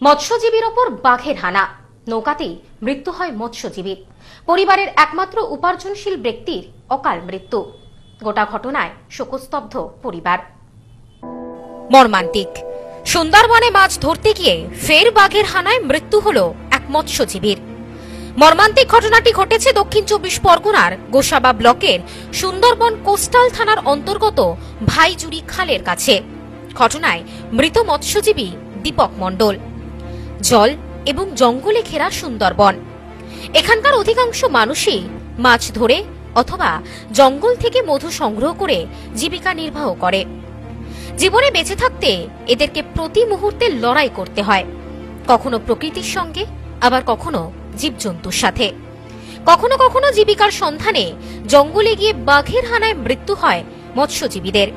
মৎস্যজীবীর ওপর বাঘের হানা। নৌকাতেই মৃত্যু হয় মৎস্যজীবীর পরিবারের একমাত্র উপার্জনশীল ব্যক্তির অকাল মৃত্যু। গোটা ঘটনায় শোকস্তব্ধ পরিবার। মর্মান্তিক। সুন্দরবনে মাছ ধরতে গিয়ে ফের বাঘের হানায় মৃত্যু হল এক মৎস্যজীবীর। মর্মান্তিক ঘটনাটি ঘটেছে দক্ষিণ চব্বিশ পরগনার গোসাবা ব্লকের সুন্দরবন কোস্টাল থানার অন্তর্গত ভাইজুরি খালের কাছে। ঘটনায় মৃত মৎস্যজীবী দীপক মণ্ডল। জল এবং জঙ্গলে ঘেরা সুন্দরবন। এখানকার অধিকাংশ মানুষই মাছ ধরে অথবা জঙ্গল থেকে মধু সংগ্রহ করে জীবিকা নির্বাহ করে। জীবনে বেঁচে থাকতে এদেরকে প্রতি মুহূর্তে লড়াই করতে হয়। কখনো প্রকৃতির সঙ্গে, আবার কখনো জীবজন্তুর সাথে। কখনো কখনো জীবিকার সন্ধানে জঙ্গলে গিয়ে বাঘের হানায় মৃত্যু হয় মৎস্যজীবীদের।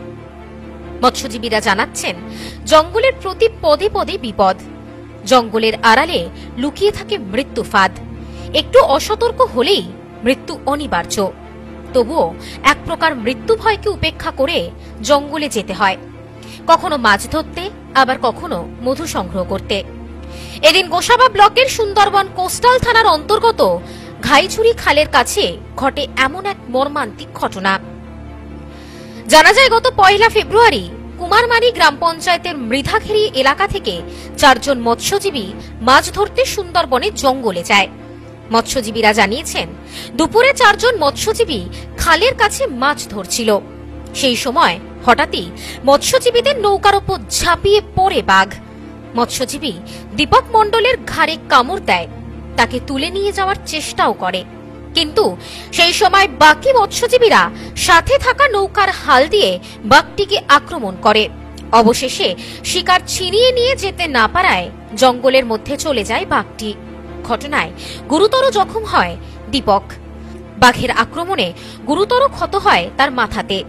মৎস্যজীবীরা জানাচ্ছেন, জঙ্গলের প্রতি পদে পদে বিপদ। জঙ্গলের আড়ালে লুকিয়ে থাকে মৃত্যু ফাঁদ। একটু অসতর্ক হলেই মৃত্যু অনিবার্য। তবুও এক প্রকার মৃত্যু ভয়কে উপেক্ষা করে জঙ্গলে যেতে হয়। কখনো মাছ ধরতে, আবার কখনো মধু সংগ্রহ করতে। এদিন গোসাবা ব্লকের সুন্দরবন কোস্টাল থানার অন্তর্গত ঘাইছুরি খালের কাছে ঘটে এমন এক মর্মান্তিক ঘটনা। জানা যায়, গত পয়লা ফেব্রুয়ারি কুমারমারি গ্রাম পঞ্চায়েতের মৃধাঘেরি এলাকা থেকে চারজন মৎস্যজীবী মাছ ধরতে সুন্দরবনে জঙ্গলে যায়। মৎস্যজীবীরা জানিয়েছেন, দুপুরে চারজন মৎস্যজীবী খালের কাছে মাছ ধরছিল। সেই সময় হঠাৎই মৎস্যজীবীদের নৌকার ওপর ঝাঁপিয়ে পড়ে বাঘ। মৎস্যজীবী দীপক মণ্ডলের ঘাড়ে কামড় দেয়, তাকে তুলে নিয়ে যাওয়ার চেষ্টাও করে। কিন্তু সেই সময় বাকি মৎস্যজীবীরা সাথে থাকা নৌকার হাল দিয়ে বাঘটিকে আক্রমণ করে। অবশেষে শিকার ছিনিয়ে নিয়ে যেতে না পারায় জঙ্গলের মধ্যে চলে যায় বাঘটি। ঘটনায় গুরুতর জখম হয় দীপক। বাঘের আক্রমণে গুরুতর ক্ষত হয় তার মাথাতে।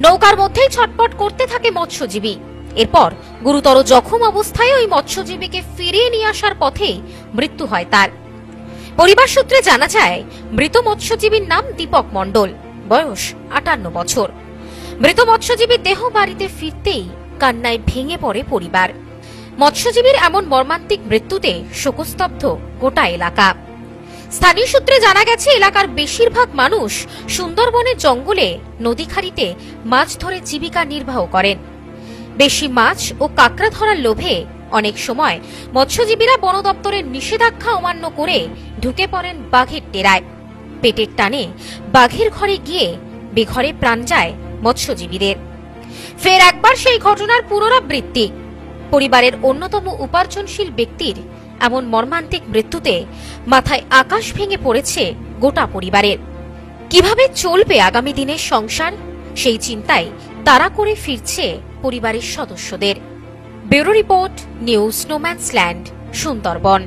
নৌকার মধ্যেই ছটপট করতে থাকে মৎস্যজীবী। এরপর গুরুতর জখম অবস্থায় ওই মৎস্যজীবীকে ফিরিয়ে নিয়ে আসার পথেই মৃত্যু হয় তার। পরিবার সূত্রে জানা যায়, মৃত মৎস্যজীবীর নাম দীপক মণ্ডল, বয়স আটান্ন বছর। মৃত মৎস্যজীবীর দেহ বাড়িতে ফিরতেই কান্নায় ভেঙে পড়ে পরিবার। মৎস্যজীবীর এমন মর্মান্তিক মৃত্যুতে শোকস্তব্ধ গোটা এলাকা। স্থানীয় সূত্রে জানা গেছে, এলাকার বেশিরভাগ মানুষ সুন্দরবনের জঙ্গলে নদীখাড়িতে মাছ ধরে জীবিকা নির্বাহ করেন। বেশি মাছ ও কাঁকড়া ধরার লোভে অনেক সময় মৎস্যজীবীরা বন দপ্তরের নিষেধাজ্ঞা অমান্য করে ঢুকে পড়েন বাঘের টেরায়। পেটের টানে বাঘের ঘরে গিয়ে বেঘরে প্রাণ যায় মৎস্যজীবীদের। ফের একবার সেই ঘটনার পুনরাবৃত্তি। পরিবারের অন্যতম উপার্জনশীল ব্যক্তির এমন মর্মান্তিক মৃত্যুতে মাথায় আকাশ ভেঙে পড়েছে গোটা পরিবারের। কীভাবে চলবে আগামী দিনের সংসার? সেই চিন্তায় তারা করে ফিরছে পরিবারের সদস্যদের। Bureau report, news no man's land, Sundarban.